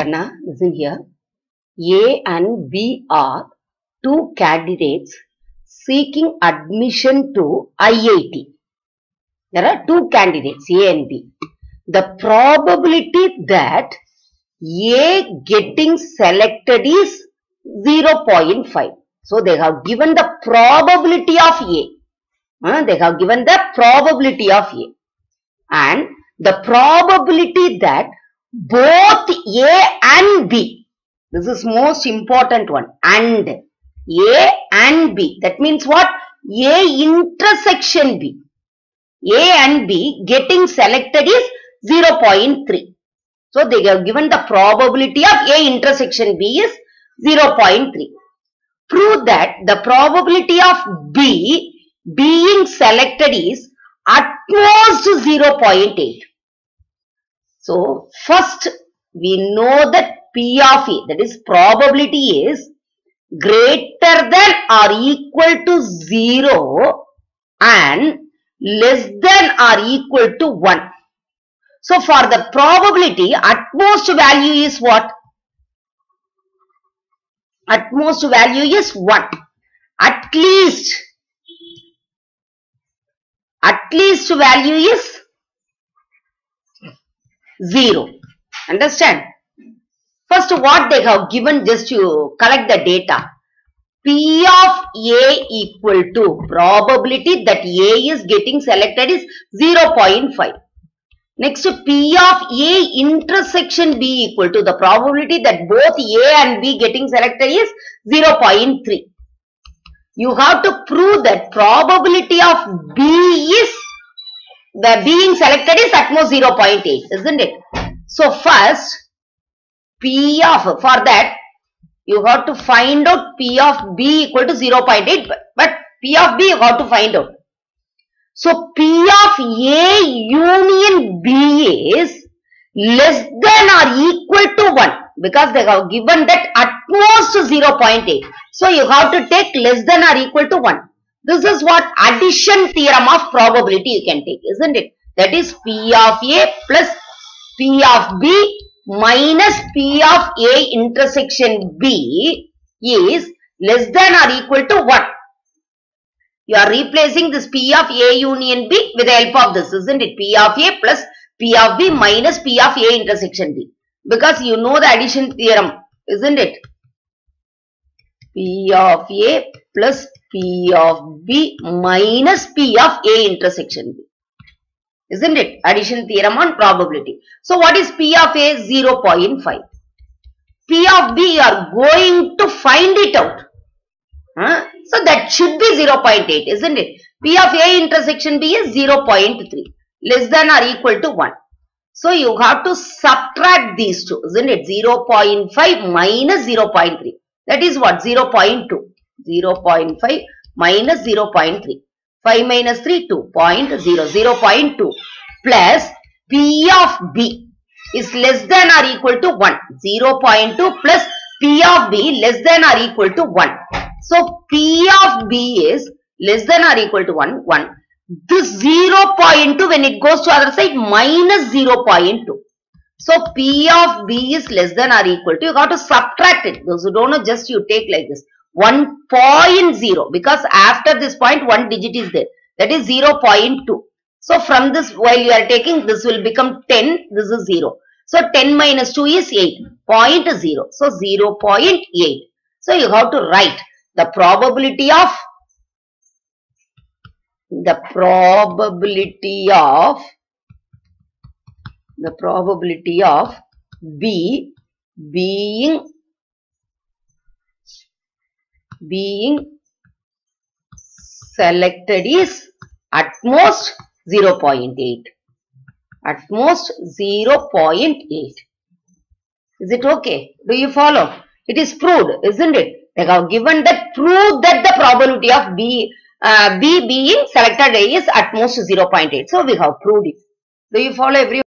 Kanna, listen here. A and B are two candidates seeking admission to IIT. There are two candidates, A and B. The probability that A getting selected is 0.5. So they have given the probability of A. Uh, they have given the probability of A. And the probability that both A and B, this is most important one, and A and B, that means what? A intersection B. A and B getting selected is 0.3. So they have given the probability of A intersection B is 0.3. Prove that the probability of B being selected is at most 0.8. So first we know that P of A that is probability is greater than or equal to 0 and less than or equal to 1. So for the probability at most value is what? At most value is 1. At least at least value is 0. Understand? First what they have given just to collect the data. P of A equal to probability that A is getting selected is 0.5. Next P of A intersection B equal to the probability that both A and B getting selected is 0.3. You have to prove that probability of B is the being selected is at most 0.8 isn't it? So first P of for that you have to find out P of B equal to 0.8 but, P of B you have to find out. So P of A union B is less than or equal to 1 because they have given that at most 0.8. So you have to take less than or equal to 1. This is what addition theorem of probability you can take isn't it? That is P of A plus P of B minus P of A intersection B is less than or equal to 1. You are replacing this P of A union B with the help of this, isn't it? P of A plus P of B minus P of A intersection B. Because you know the addition theorem, isn't it? P of A plus P of B minus P of A intersection B. Isn't it? Addition theorem on probability. So what is P of A? 0.5. P of B you are going to find it out. Huh? So that should be 0.8, isn't it? P of A intersection B is 0.3, less than or equal to 1. So you have to subtract these two, isn't it? 0.5 minus 0.3. That is what? 0.2. 0.5 minus 0.3. 5 minus 3, 2. 0.0. 0.2 plus P of B is less than or equal to 1. 0.2 plus P of B less than or equal to 1. So P of B is less than or equal to 1, 1. This 0.2 when it goes to other side minus 0.2. So P of B is less than or equal to, you got to subtract it. Those who don't know, just you take like this. 1.0 because after this point one digit is there. That is 0.2. So from this while you are taking this will become 10, this is 0. So 10 minus 2 is 8, 0.0. So 0.8. So you have to write the probability of the probability of the probability of B being being selected is at most 0.8 at most 0.8 is it okay? Do you follow? It is proved isn't it? They have given that prove that the probability of B uh, B being selected is at most 0.8 so we have proved it. Do you follow everyone